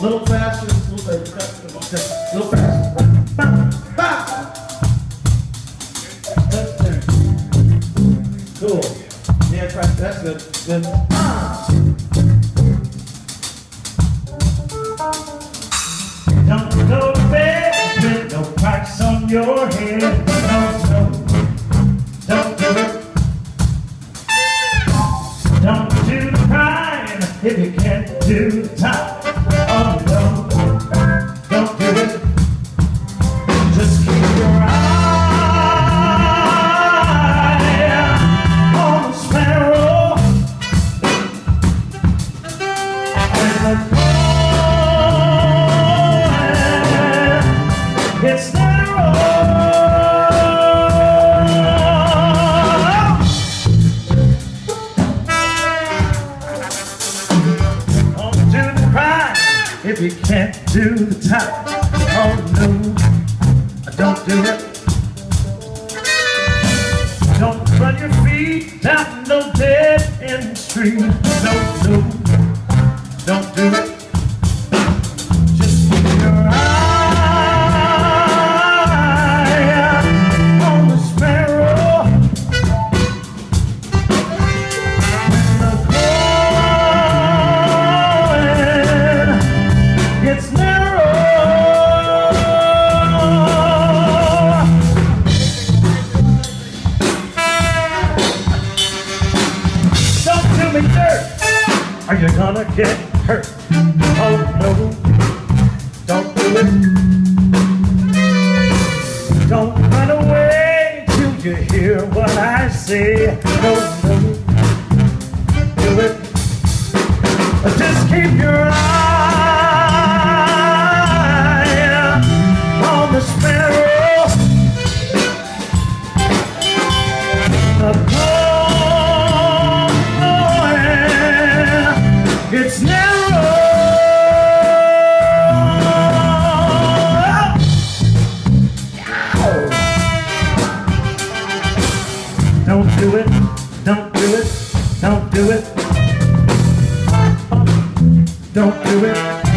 Little faster, little faster, little faster. Cool. Yeah, that's good, good. Don't go to bed with no price on your head. Don't do it. Don't do the if you can't do the time. And the going, it's. Don't do the if you can't do the time. Oh no, don't do it. Don't run your feet down no dead end street. Or you're gonna get hurt. Oh no, don't do it. Don't run away till you hear what I say. No, no, do it. Just keep your eye gets narrow. Don't do it, don't do it, don't do it. Don't do it.